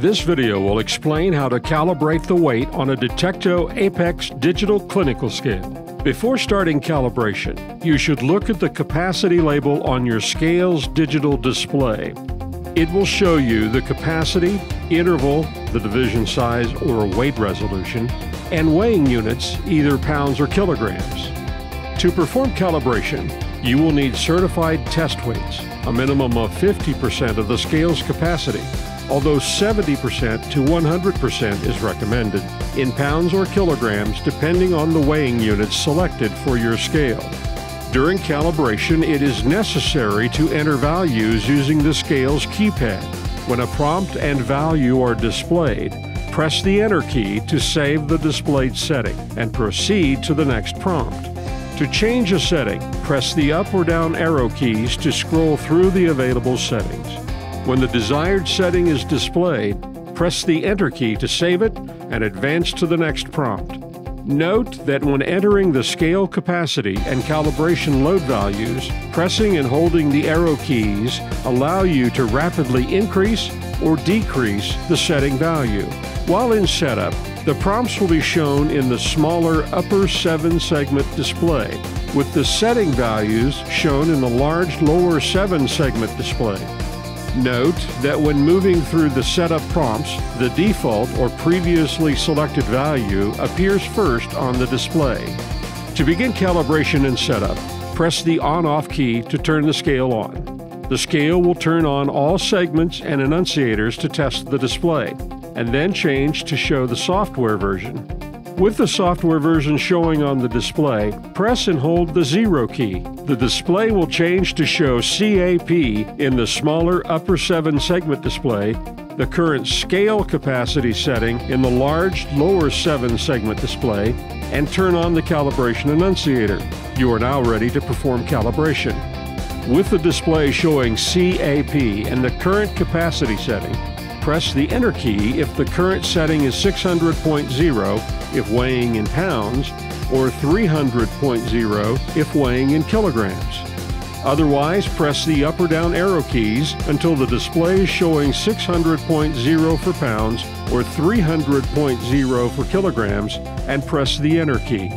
This video will explain how to calibrate the weight on a Detecto Apex digital clinical scale. Before starting calibration, you should look at the capacity label on your scale's digital display. It will show you the capacity, interval, the division size or weight resolution, and weighing units, either pounds or kilograms. To perform calibration, you will need certified test weights, a minimum of 50% of the scale's capacity, although 70% to 100% is recommended, in pounds or kilograms depending on the weighing units selected for your scale. During calibration, it is necessary to enter values using the scale's keypad. When a prompt and value are displayed, press the Enter key to save the displayed setting and proceed to the next prompt. To change a setting, press the up or down arrow keys to scroll through the available settings. When the desired setting is displayed, press the Enter key to save it and advance to the next prompt. Note that when entering the scale capacity and calibration load values, pressing and holding the arrow keys allow you to rapidly increase or decrease the setting value. While in setup, the prompts will be shown in the smaller upper 7 segment display, with the setting values shown in the large lower 7 segment display. Note that when moving through the setup prompts, the default or previously selected value appears first on the display. To begin calibration and setup, press the on-off key to turn the scale on. The scale will turn on all segments and annunciators to test the display, and then change to show the software version. With the software version showing on the display, press and hold the zero key. The display will change to show CAP in the smaller upper 7 segment display, the current scale capacity setting in the large lower 7 segment display, and turn on the calibration annunciator. You are now ready to perform calibration. With the display showing CAP and the current capacity setting, press the Enter key if the current setting is 600.0 if weighing in pounds, or 300.0 if weighing in kilograms. Otherwise, press the up or down arrow keys until the display is showing 600.0 for pounds or 300.0 for kilograms and press the Enter key.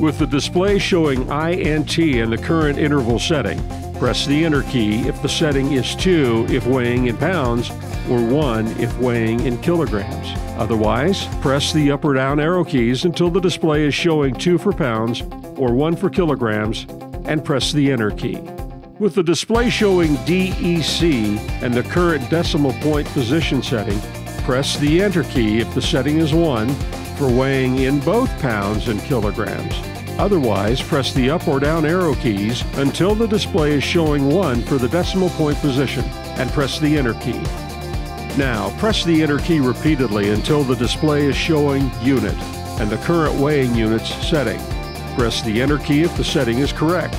With the display showing INT and the current interval setting, press the Enter key if the setting is 2 if weighing in pounds or 1 if weighing in kilograms. Otherwise, press the up or down arrow keys until the display is showing 2 for pounds or 1 for kilograms and press the Enter key. With the display showing DEC and the current decimal point position setting, press the Enter key if the setting is 1 for weighing in both pounds and kilograms. Otherwise, press the up or down arrow keys until the display is showing 1 for the decimal point position and press the Enter key. Now, press the Enter key repeatedly until the display is showing Unit and the current weighing unit's setting. Press the Enter key if the setting is correct.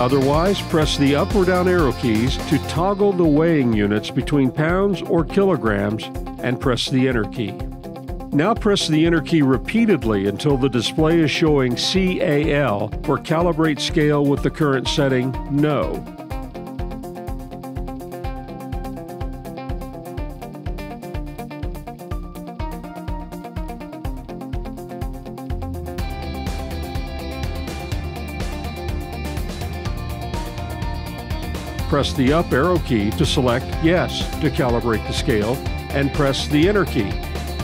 Otherwise, press the up or down arrow keys to toggle the weighing units between pounds or kilograms and press the Enter key. Now press the Enter key repeatedly until the display is showing CAL for Calibrate Scale with the current setting No. press the up arrow key to select Yes to calibrate the scale, and press the Enter key.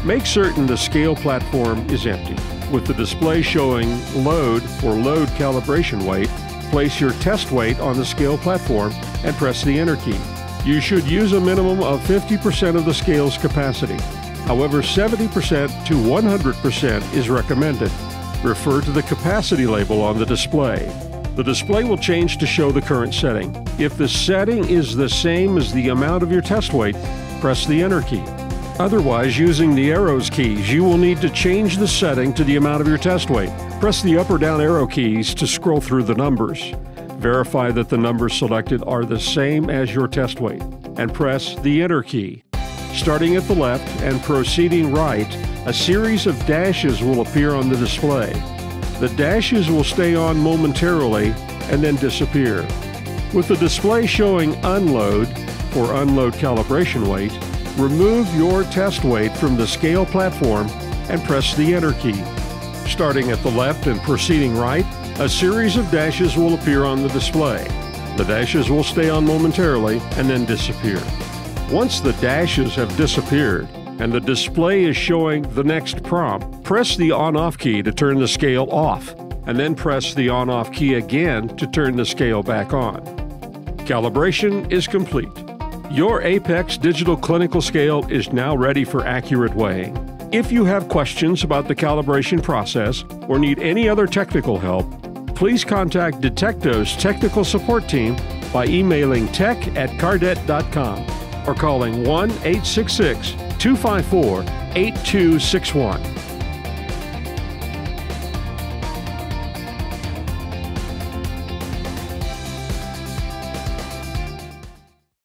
Make certain the scale platform is empty. With the display showing Load or Load Calibration Weight, place your test weight on the scale platform and press the Enter key. You should use a minimum of 50% of the scale's capacity. However, 70% to 100% is recommended. Refer to the capacity label on the display. The display will change to show the current setting. If the setting is the same as the amount of your test weight, press the Enter key. Otherwise, using the arrows keys, you will need to change the setting to the amount of your test weight. Press the up or down arrow keys to scroll through the numbers. Verify that the numbers selected are the same as your test weight, and press the Enter key. Starting at the left and proceeding right, a series of dashes will appear on the display. The dashes will stay on momentarily and then disappear. With the display showing unload for unload calibration weight, remove your test weight from the scale platform and press the Enter key. Starting at the left and proceeding right, a series of dashes will appear on the display. The dashes will stay on momentarily and then disappear. Once the dashes have disappeared and the display is showing the next prompt, press the on-off key to turn the scale off, and then press the on-off key again to turn the scale back on. Calibration is complete. Your Apex Digital Clinical Scale is now ready for accurate weighing. If you have questions about the calibration process or need any other technical help, please contact Detecto's technical support team by emailing tech at cardet.com or calling 1 866 254 8261.